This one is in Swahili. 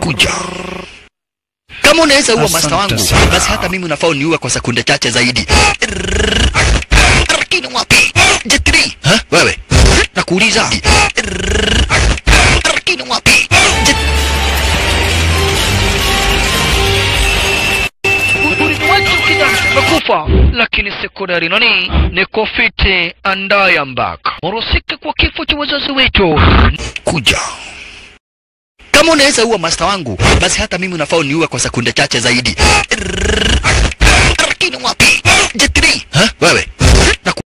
kuja. Kama unaweza uwa master masta wangu basi hata mimi unafaa uniue kwa sekunde chache zaidi. Lakini wapi? Ha? wewe. Nakuuliza mekufa lakini sekondari nani? Ni kofiti andaya mbaka. Morosike kwa kifo cha wazazi wetu. Kuja. Kama unaweza uwa masta wangu basi hata mimi unafaa uniue kwa sekunde chache zaidi